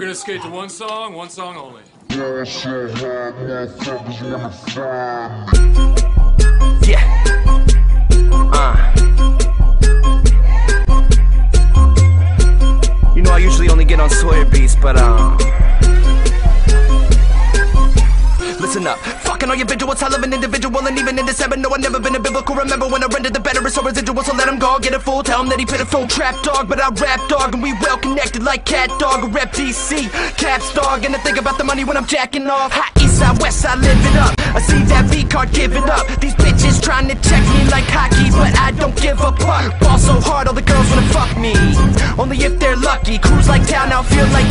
We're gonna skate to one song, one song only. Yeah. Uh. You know I usually only get on Sawyer beats, but um. Listen up, fucking all your visuals, I love an individual And even in December, no I've never been a biblical. Remember when I rendered the better, it's so residual So let him go, get a full, tell him that he pitiful Trap dog, but I rap dog And we well connected like cat dog, a rep DC Caps dog, and I think about the money when I'm jacking off. Hot east side, west side, live it up. I see that V card, giving up. These bitches trying to check me like hockey But I don't give a fuck. Ball so hard, all the girls wanna fuck me. Only if they're lucky. Cruise like town, now feel like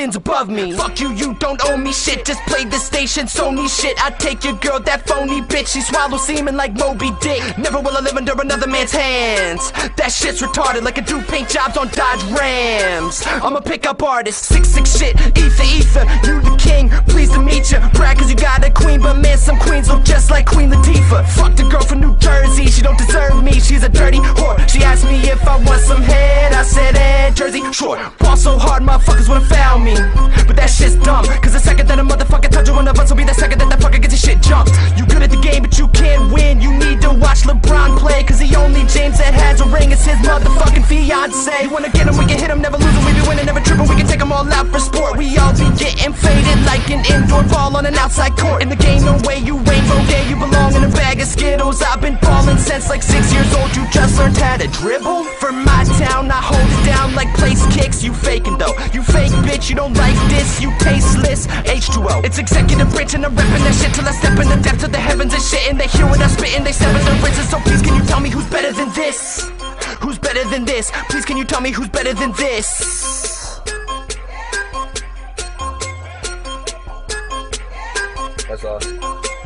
Nothing's above me. Fuck you, you don't owe me shit. Just play the station, Sony shit. I take your girl, that phony bitch. She swallows semen like Moby Dick. Never will I live under another man's hands. That shit's retarded like a do paint jobs on Dodge Rams. I'm a pickup artist, six six shit. Ether, ether, you the king. Pleased to meet ya. Brag cause you got a queen But man, some queens look just like Queen Latifah. Fuck the girl from New Jersey She don't deserve me, she's a dirty whore. She asked me if I want some head. I said, eh, Jersey, sure motherfuckers would've found me. But that shit's dumb Cause the second that a motherfucker touch one of us Will be the second that that fucker gets his shit jumped. You good at the game but you can't win. You need to watch LeBron play Cause the only James that has a ring. Is his motherfucking fiance. You wanna get him, we can hit him Never lose him, we be winning, never tripping We can take them all out for sport. We all be getting faded Like an indoor ball on an outside court. In the game, no way you rainbow day. You belong in a bag of Skittles. I've been balling since like six years old. You just learned how to dribble For my town, I bitch You don't like this, you tasteless H2O, it's executive rich And I'm repping that shit till I step in the depths of the heavens and shit And they hear what I'm spitting, they seven their rinses So please can you tell me who's better than this? Who's better than this? Please can you tell me who's better than this? That's all.